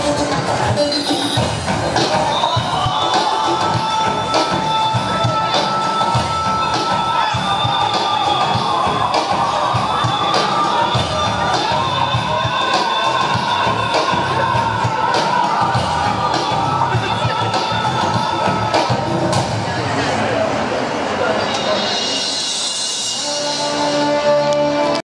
あっ。